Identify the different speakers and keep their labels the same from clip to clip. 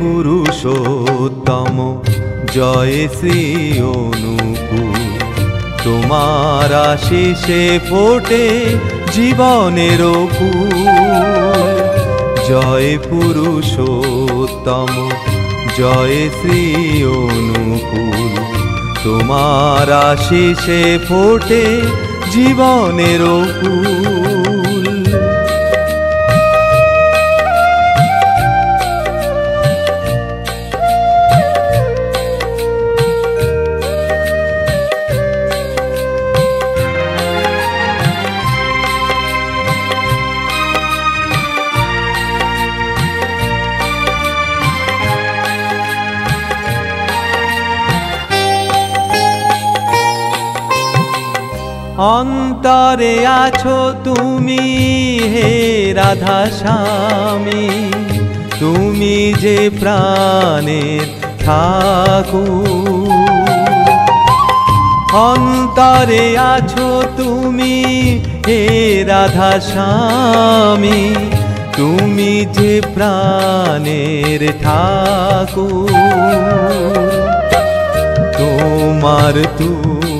Speaker 1: পুরুষোত্তম। জয় শ্রী অনুকূল। তোমার আশিসে ফোটে জীবনের ফুল জয় পুরুষোত্তম, জয় শ্রী অনুকূল। তোমার আশিসে ফোটে জীবনের ফুল অন্তরে আছো তুমি হে রাধা স্বামী তুমি যে প্রাণের ঠাকুর। অন্তরে আছো তুমি হে রাধা স্বামী তুমি যে প্রাণের ঠাকুর। তোমার তুলনা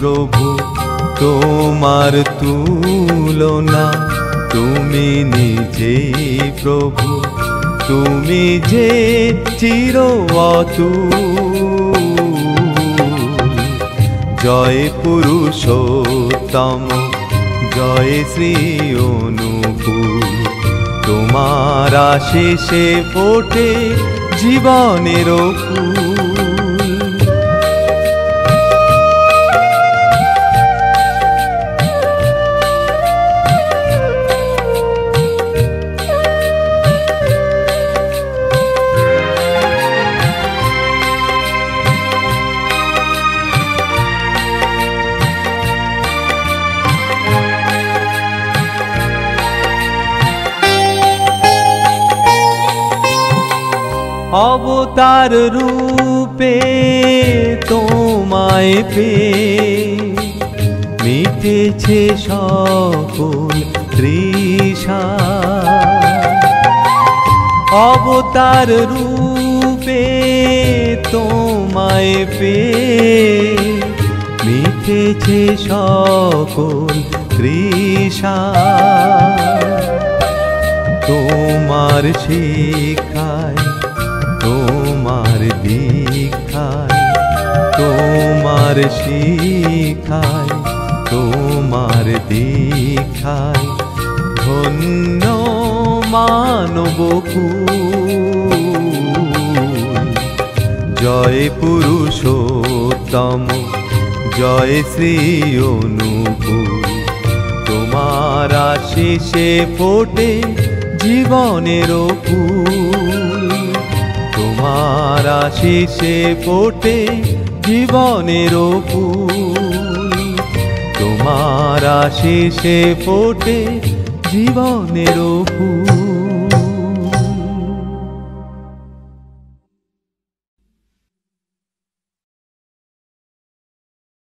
Speaker 1: প্রভু, তোমার তুলনা। তুমি নিজেই প্রভু, তুমি যে চির জয় পুরুষোত্তম, জয় শ্রী অনুকূল। তোমার আশিসে ফোটে জীবনের ফুল অবতার রূপে তোমায় পে মিটেছে সকল তৃষা। অবতার রূপে তোমায় পে মিটেছে সকল তৃষা। তোমার শিখায় তোমার দীক্ষায়, তোমার শিখায়, তোমার দীক্ষায় ধন্য মানব জয় পুরুষোত্তম, জয় শ্রী অনুকূল। তোমার আশিসে ফোটে জীবনের ফুল তোমার শেষে ফোটে জীবনের ফুল। তোমার শেষে ফোটে জীবনের ফুল।